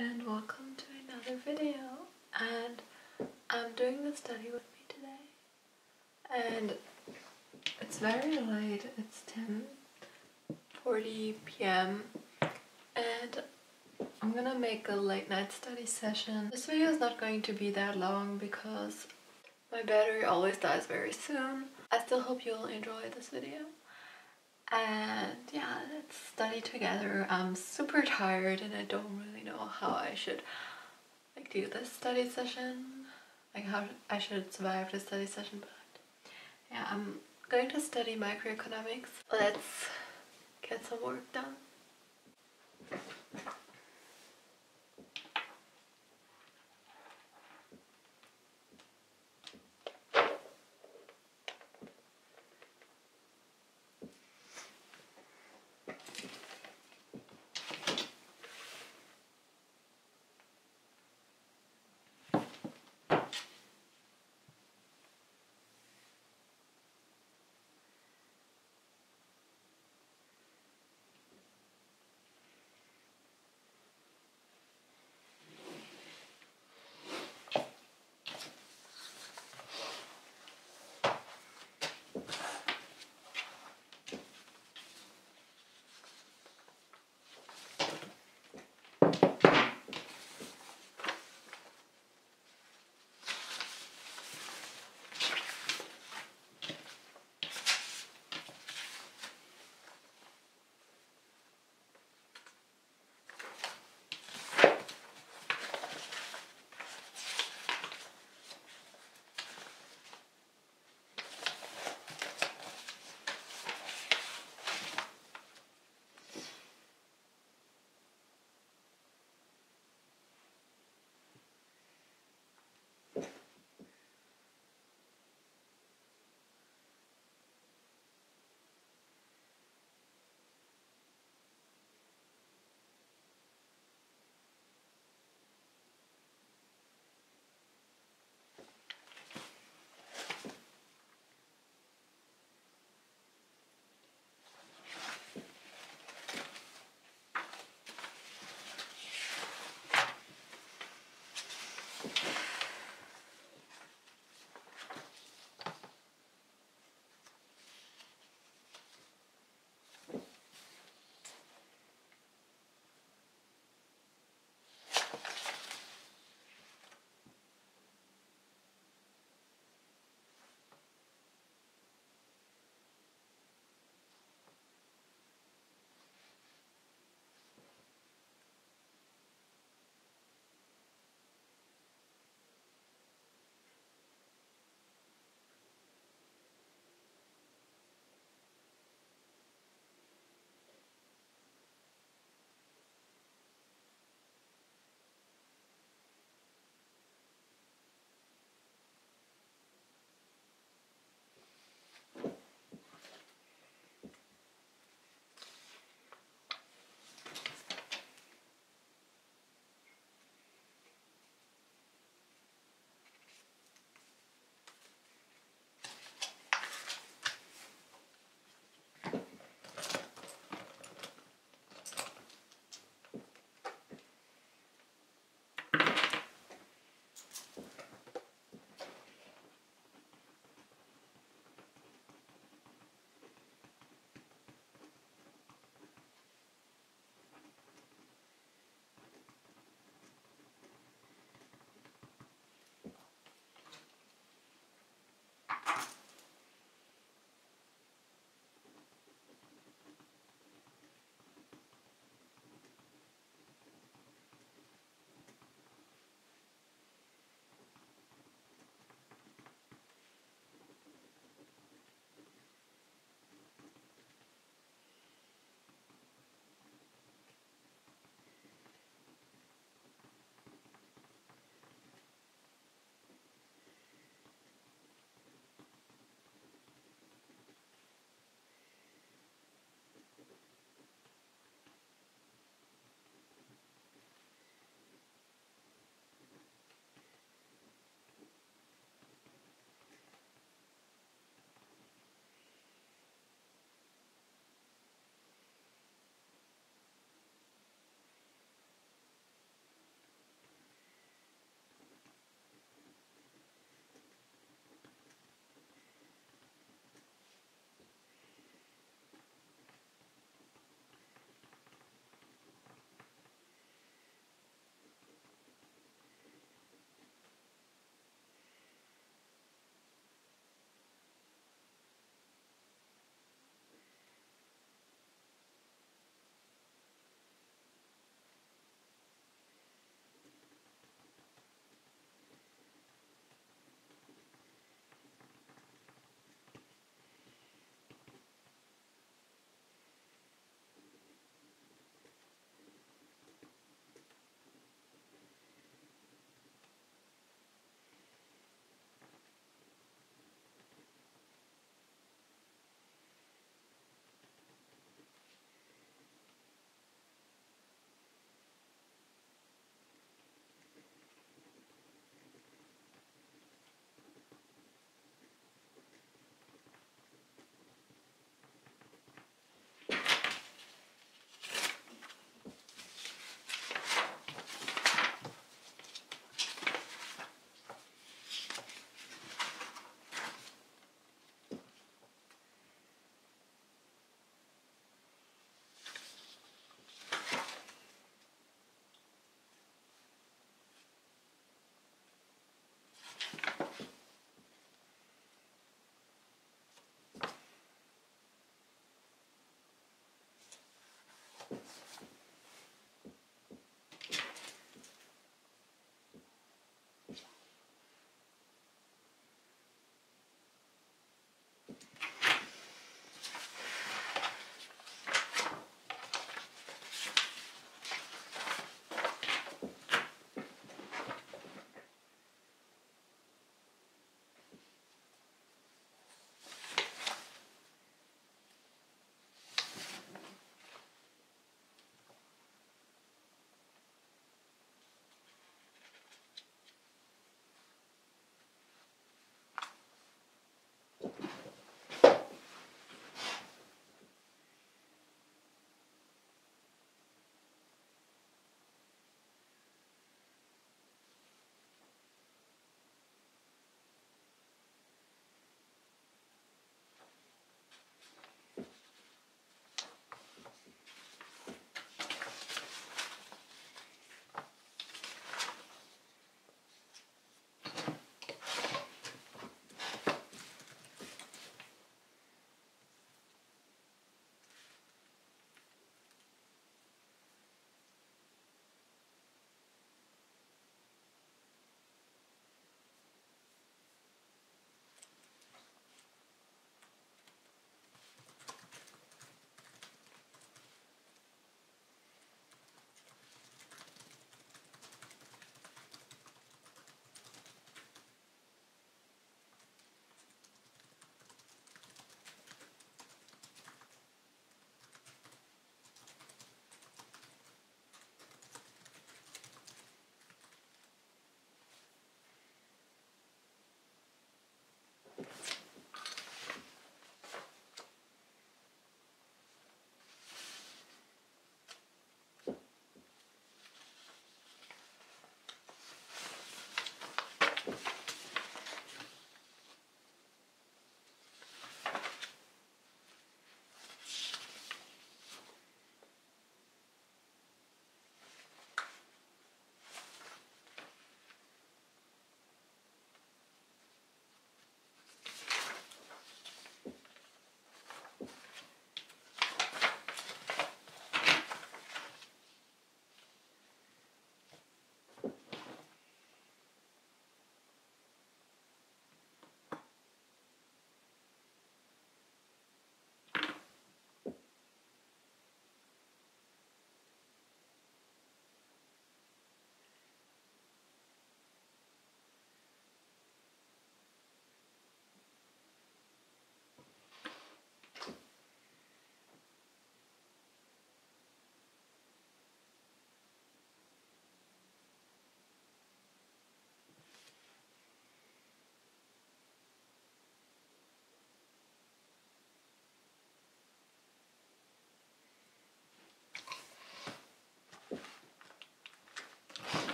and welcome to another video. And I'm doing the study with me today. And it's very late. It's 10:40 p.m. and I'm gonna make a late night study session. This video is not going to be that long because my battery always dies very soon. I still hope you'll enjoy this video and yeah let's study together. I'm super tired and i don't really know how i should like do this study session. Like how i should survive the study session but yeah i'm going to study microeconomics. Let's get some work done